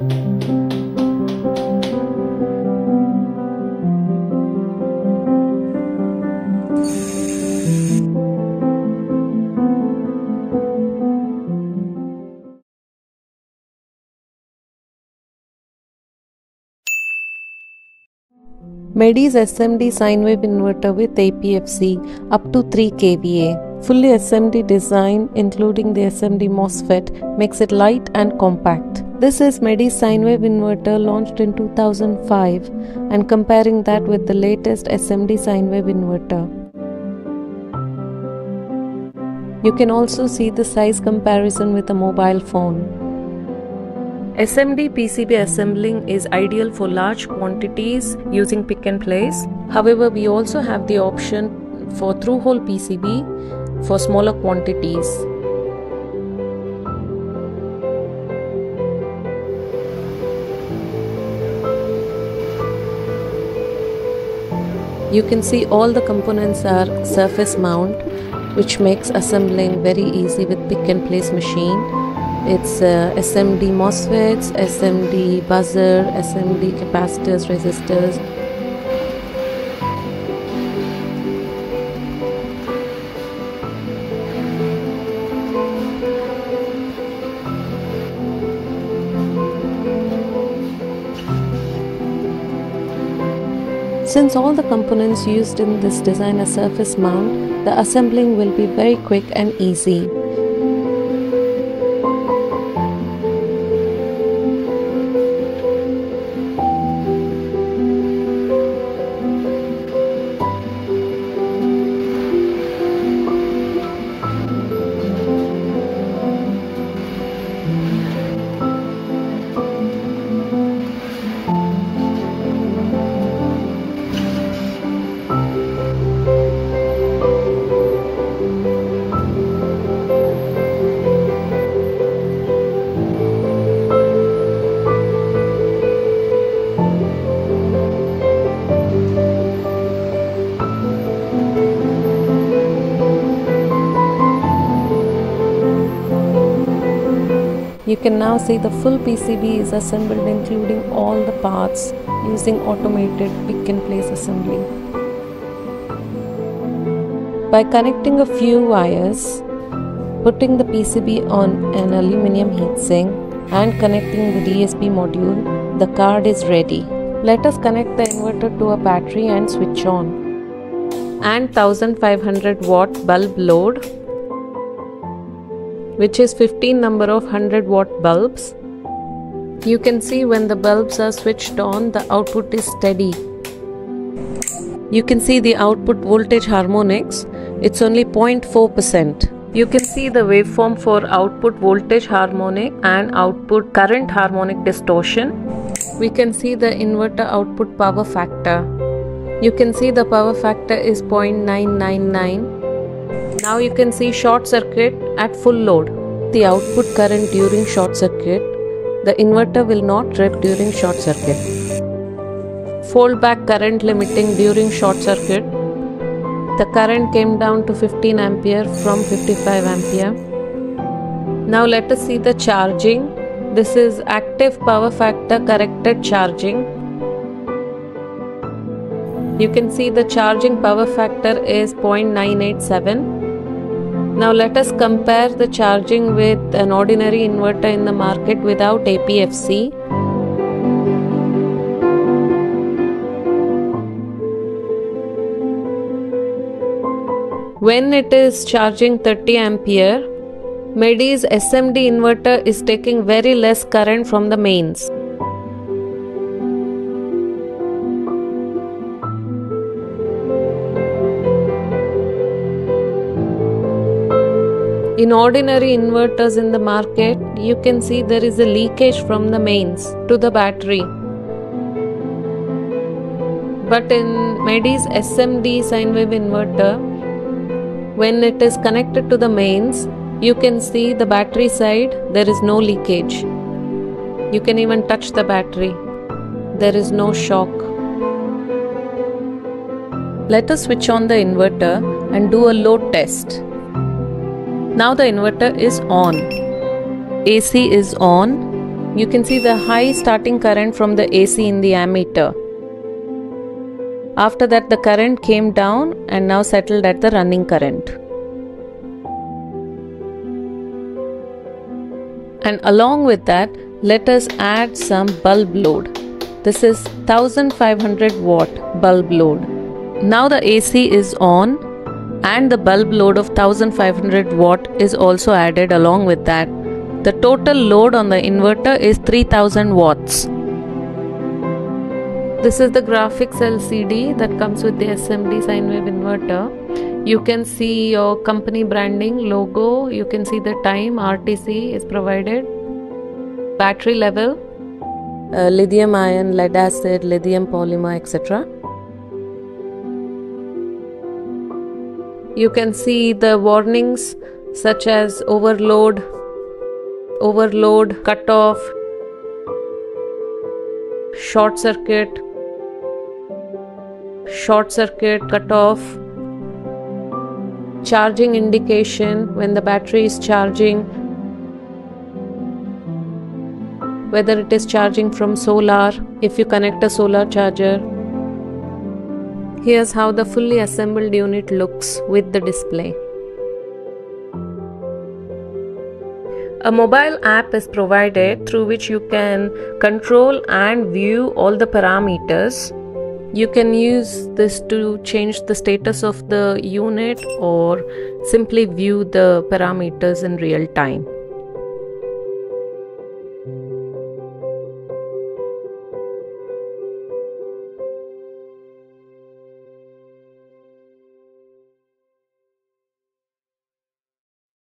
MEDI's SMD sine wave inverter with APFC up to 3 kVA. Fully SMD design, including the SMD MOSFET, makes it light and compact. This is MEDI's sine wave inverter launched in 2005 and comparing that with the latest SMD sine wave inverter. You can also see the size comparison with a mobile phone. SMD PCB assembling is ideal for large quantities using pick and place. However, we also have the option for through hole PCB for smaller quantities. You can see all the components are surface mount which makes assembling very easy with pick and place machine it's uh, SMD MOSFETs, SMD buzzer, SMD capacitors, resistors. Since all the components used in this design are surface mount, the assembling will be very quick and easy. You can now see the full PCB is assembled including all the parts using automated pick and place assembly. By connecting a few wires, putting the PCB on an aluminium heatsink and connecting the DSP module, the card is ready. Let us connect the inverter to a battery and switch on. And 1500 watt bulb load which is 15 number of 100 watt bulbs. You can see when the bulbs are switched on the output is steady. You can see the output voltage harmonics, it's only 0.4%. You can see the waveform for output voltage harmonic and output current harmonic distortion. We can see the inverter output power factor. You can see the power factor is 0.999 now you can see short circuit at full load. The output current during short circuit, the inverter will not trip during short circuit. Fold back current limiting during short circuit. The current came down to 15 ampere from 55 ampere. Now let us see the charging. This is active power factor corrected charging. You can see the charging power factor is 0.987 now let us compare the charging with an ordinary inverter in the market without APFC. When it is charging 30 ampere, MEDI's SMD inverter is taking very less current from the mains. In ordinary inverters in the market, you can see there is a leakage from the mains to the battery. But in MEDI's SMD sine wave inverter, when it is connected to the mains, you can see the battery side, there is no leakage. You can even touch the battery. There is no shock. Let us switch on the inverter and do a load test. Now the inverter is on. AC is on. You can see the high starting current from the AC in the ammeter. After that the current came down and now settled at the running current. And along with that, let us add some bulb load. This is 1500 watt bulb load. Now the AC is on and the bulb load of 1500 watt is also added along with that. The total load on the inverter is 3000 watts. This is the graphics LCD that comes with the SMD sine wave inverter. You can see your company branding logo, you can see the time RTC is provided, battery level, uh, lithium ion, lead acid, lithium polymer, etc. You can see the warnings such as overload, overload, cutoff, short circuit, short circuit, cutoff, charging indication when the battery is charging, whether it is charging from solar, if you connect a solar charger. Here's how the fully assembled unit looks with the display. A mobile app is provided through which you can control and view all the parameters. You can use this to change the status of the unit or simply view the parameters in real time.